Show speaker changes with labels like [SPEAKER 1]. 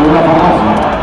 [SPEAKER 1] una